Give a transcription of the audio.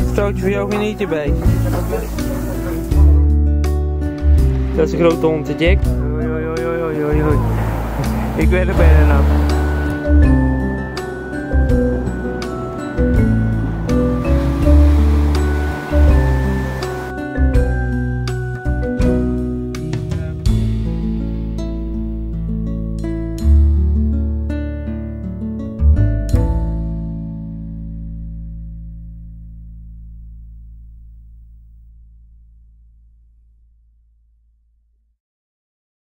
voor jou geen eten bij. Dat is een grote hond, Jack. Oei, oei, oei, oei, oei, oei. Ik ben er bijna nou.